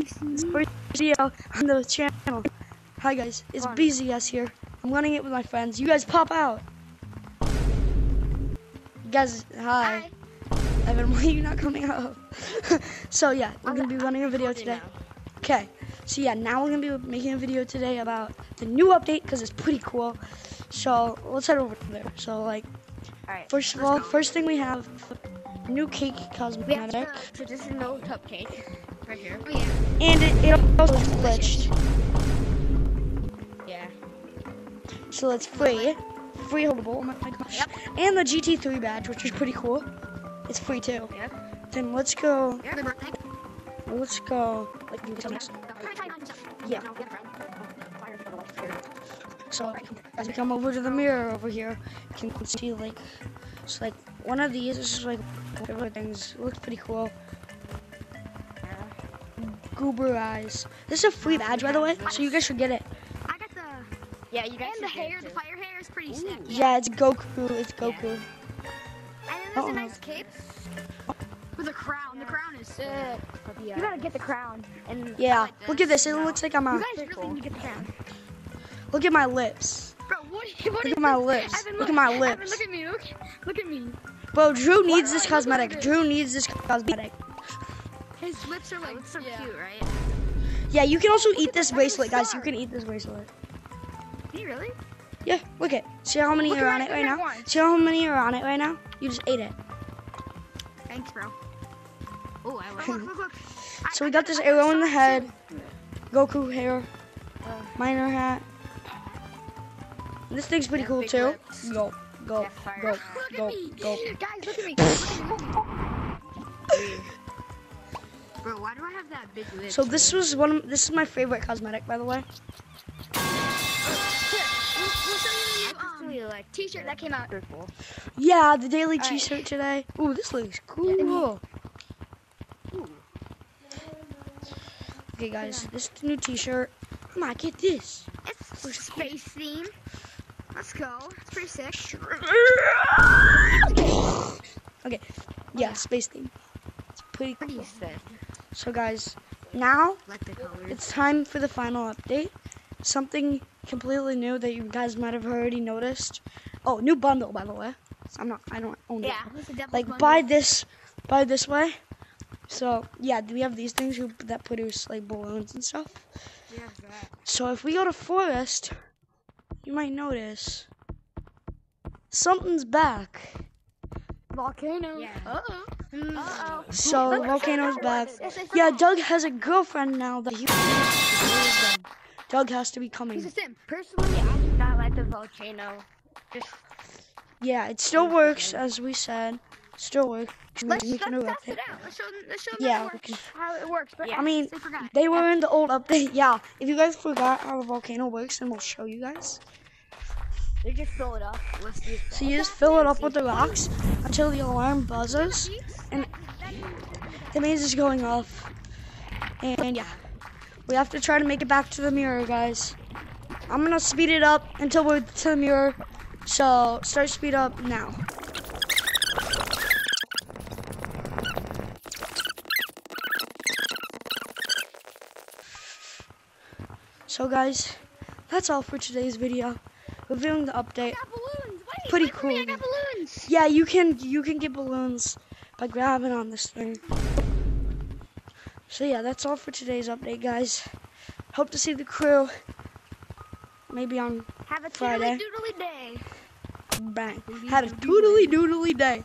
First video on the channel. Hi guys, it's. BZS here. I'm running it with my friends. You guys pop out. You guys, hi. Evan, why are you not coming out? so yeah, we're gonna be running a video today. Okay, so yeah, now we're gonna be making a video today about the new update because it's pretty cool. So let's head over there. So like, first of all, go. first thing we have new cake we have cosmetic, so this no cupcake right here. Oh yeah. and it, it also is glitched. Yeah. So it's free. Free holdable. Oh, oh my gosh. Yep. And the GT3 badge, which is pretty cool. It's free too. Yep. Then let's go. The. Let's go. Like, Yeah. So as we come over to the mirror over here, you can see like, it's like one of these is like my favorite things. It looks pretty cool. Goober eyes. This is a free badge, by the way, so you guys should get it. I got the Yeah, you guys and the should hair, the fire hair is pretty sick. Yeah, it's Goku. It's Yeah. Goku. And then there's Oh. a nice cape with a crown. The crown is sick. You gotta get the crown. And Yeah. like Look at this. It No. looks like I'm a. You guys pretty really need to get the crown. Look at my lips. Bro, what? What Look at my this? lips. Evan, Look at my Evan, lips. look at me. Look, look at me. Bro, Drew needs Why- this cosmetic. Drew needs this cosmetic. His lips are like looks so yeah. cute, right? Yeah, you can also eat this bracelet, the guys. You can eat this bracelet. Can you really? Yeah, look it. See how many Look are on it right now? once. See how many are on it right now? You just ate it. Thanks, bro. Oh, I like. Look, look, look. I- So I we got this I arrow in the head, too. Goku hair, Uh, miner hat. This thing's pretty Yeah, cool too. lips. Go, go, Yeah, go, go, go. Guys, look at me. Look at why do I have that big lip? So this was one. Of, this is my favorite cosmetic, by the way. Here, we'll, we'll show you I the just really like t-shirt that came out. Yeah, the daily T-shirt today. Ooh, this looks cool. Okay, guys, this is the new T-shirt. Come on, get this. It's space theme. Let's go. It's pretty sick. Okay, yeah, space theme. It's pretty Pretty cool. sick. So, guys, now Like the colors. it's time for the final update. Something completely new that you guys might have already noticed. Oh, new bundle, by the way. I'm not. I don't own Yeah. it. Devil's Like bundle. buy this, buy this way. So yeah, we have these things who, that produce like balloons and stuff. Yeah, that. So if we go to forest, you might notice something's back. Volcano. Yeah. Uh-oh. Mm. Uh-oh. So Look, volcano's back. it's- it's Yeah, Doug. Doug has a girlfriend now that he. Doug has to be He's coming. a sim. Personally, I do not like the volcano. Just Yeah, it still works as we said. Still works. Let's, We let's test it it. out. Let's show them, let's show them Yeah, how, it works. can- how it works. But Yeah. I mean, they. They were in the old update. Yeah, if you guys forgot how the volcano works, then we'll show you guys. They just fill it up. So you just fill it up with the rocks until the alarm buzzes, and the maze is going off. And yeah, we have to try to make it back to the mirror, guys. I'm gonna speed it up until we're to the mirror. So start speed up now. So guys, that's all for today's video. Reviewing the update. I got balloons. Wait, Pretty wait for me, I cool. Yeah, you can you can get balloons by grabbing on this thing. So yeah, that's all for today's update, guys. Hope to see the crew maybe on Have a Friday. tiddly doodly day. bang. Had a toodly doodly day.